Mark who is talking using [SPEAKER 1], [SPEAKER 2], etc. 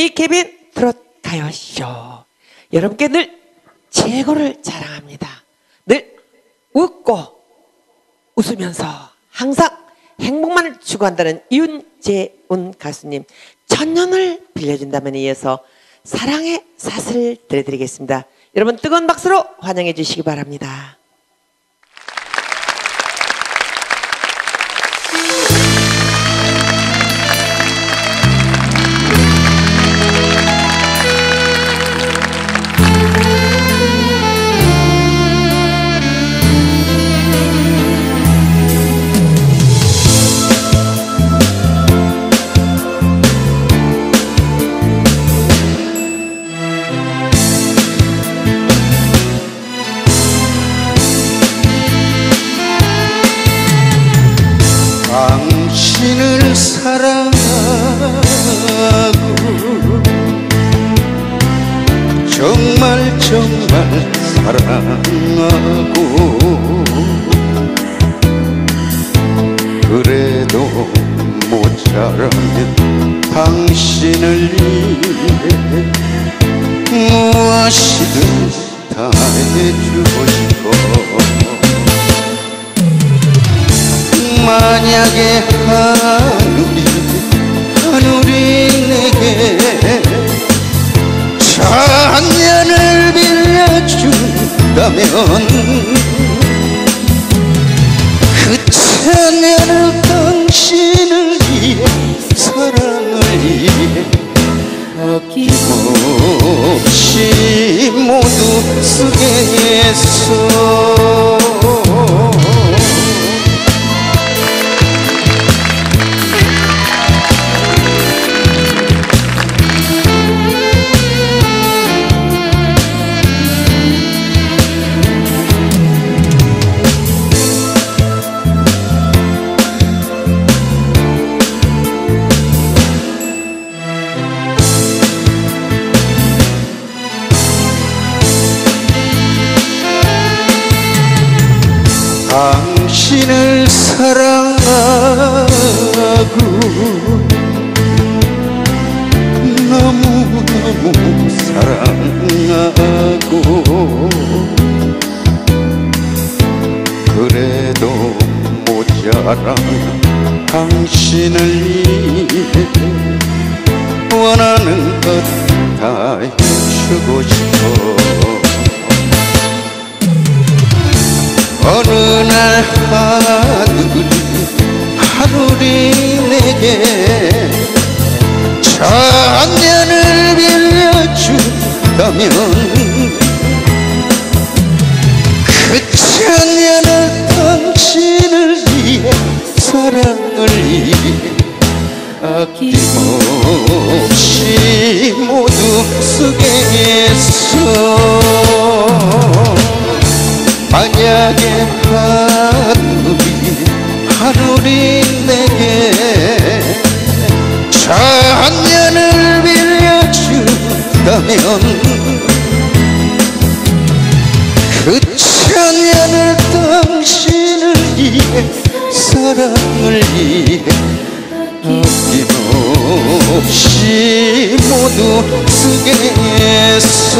[SPEAKER 1] TKBN 트롯 가요쇼. 여러분께 늘 최고를 자랑합니다. 늘 웃고 웃으면서 항상 행복만을 추구한다는 윤제운 가수님 천년을 빌려준다면 이어서 사랑의 사슬을 들려드리겠습니다. 여러분 뜨거운 박수로 환영해 주시기 바랍니다.
[SPEAKER 2] 당신을 사랑하고 정말 정말 사랑하고 그래도 모자라면 당신을 위해 무엇이든 다 해주고 만약에 하늘이 하늘이 내게 천년을 빌려준다면 그 천년을 당신을 위해 사랑을 위해 아낌없이 모두 쓰겠어 당신을 사랑하고 너무너무 사랑하고 그래도 모자라 당신을 위해 원하는 것 다 해주고 싶어 빌려준다면 그 천년을 당신을 위해 사랑을 위해 아낌없이 모두 쓰겠어 만약에 하늘이 하늘이 내게 천년을 빌려준다면 천년을 당신을 위해 사랑을 위해 아낌없이 모두 쓰겠어